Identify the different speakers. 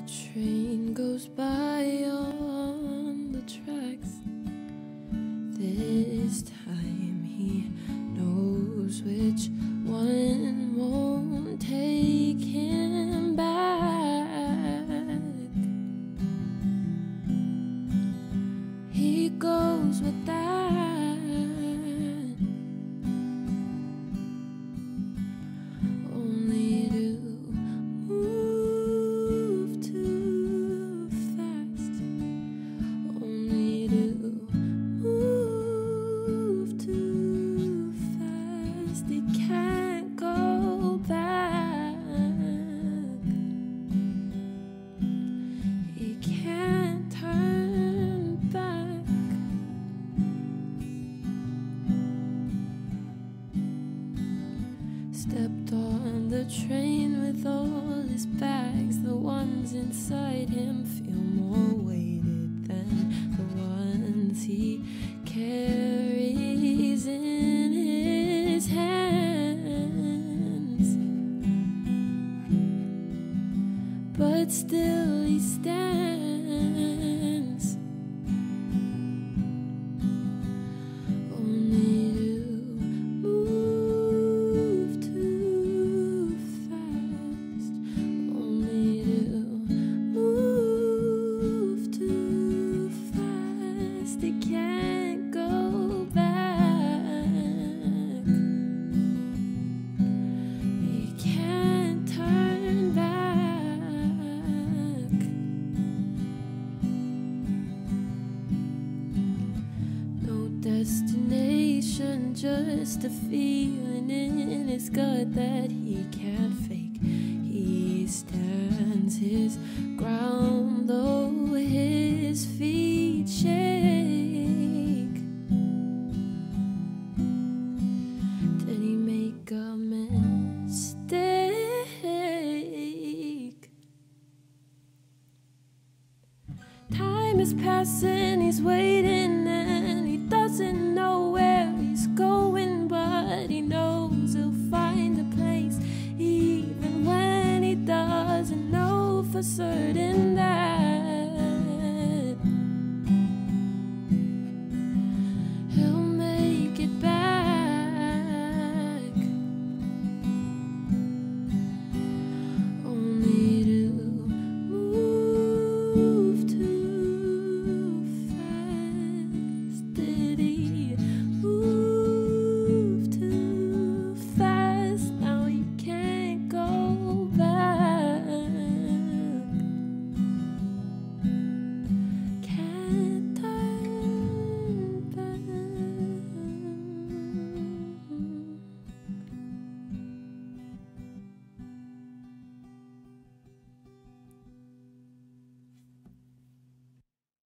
Speaker 1: The train goes by on the tracks. This time he knows which one won't take him Stepped on the train with all his bags. The ones inside him feel more weighted than the ones he carries in his hands. But still he stands. Destination, just a feeling in his gut that he can't fake. He stands his ground, though his feet shake. Did he make a mistake? Time is passing, he's waiting, doesn't know where he's going, but he knows he'll find a place, even when he doesn't know for certain